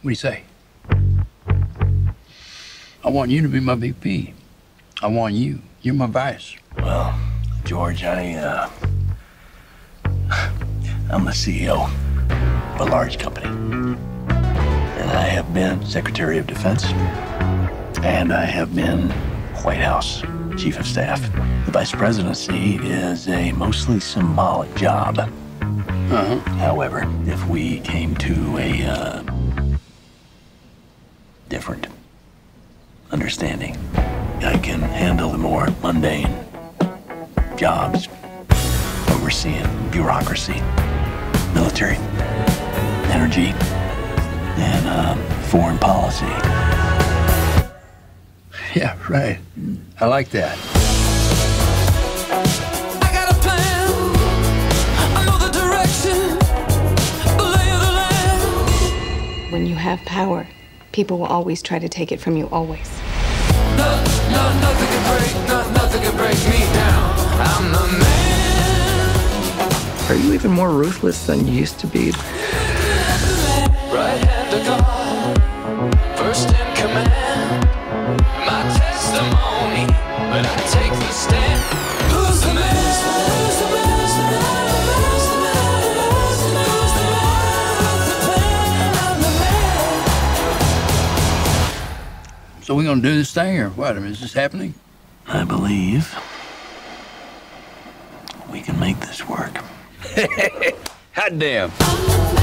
What do you say? I want you to be my VP. I want you. You're my vice. Well, George, I, uh, I'm the CEO of a large company. And I have been Secretary of Defense. And I have been White House Chief of Staff. The Vice Presidency is a mostly symbolic job. Uh-huh. However, if we came to a uh, understanding, I can handle the more mundane jobs, overseeing bureaucracy, military, energy, and uh, foreign policy. Yeah, right. I like that. I got a plan. I know the direction, the lay of the land. When you have power, people will always try to take it from you, always. Are you even more ruthless than you used to be? First in command. My testimony, but I So we gonna do this thing or what? I mean, is this happening? I believe we can make this work. Hot damn.